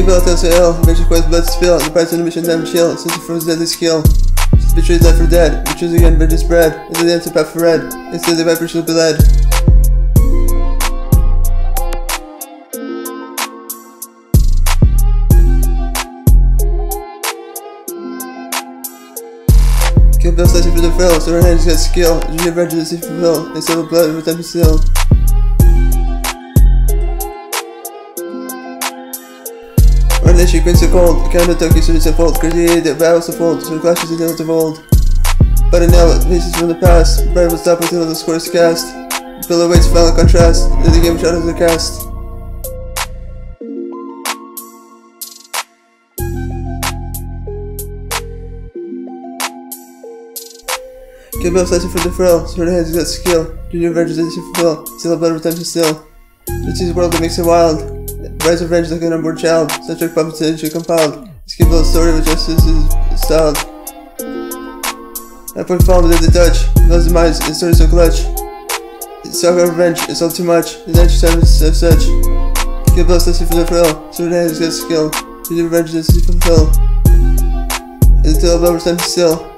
Skip out to ill, makes your quest blood spill, the price of the mission time chill, since it froze deadly skill. She's betrayed life for dead, choose again, but bread, and the answer path for red, instead of the viper shall be led. Kill Bill slicing for the fill, so her hands got skill, Junior to fulfill, they sell the blood with seal. She quince so cold, the counter took you so it's a fault, crazy the of fold, so the clashes the of old. But now, faces from the past, bright will stop until the score is cast. Bill awaits final contrast, then the game shadows are cast. Kill Bill slicing for the frill, her hands got skill. Junior vengeance that she fulfill, still a blood redemption still. This is world that makes it wild. Rise of revenge like an unborn child. Centric puppets and compiled. Skip the story with justice is styled. I put fall within the Dutch. Loves the minds, the story so clutch. Of revenge, it's all too much. The nature time is as such. Kill Bill slicing for the frill, so her hands got skill. Junior revenge that she fulfill. Until a blood redemption still.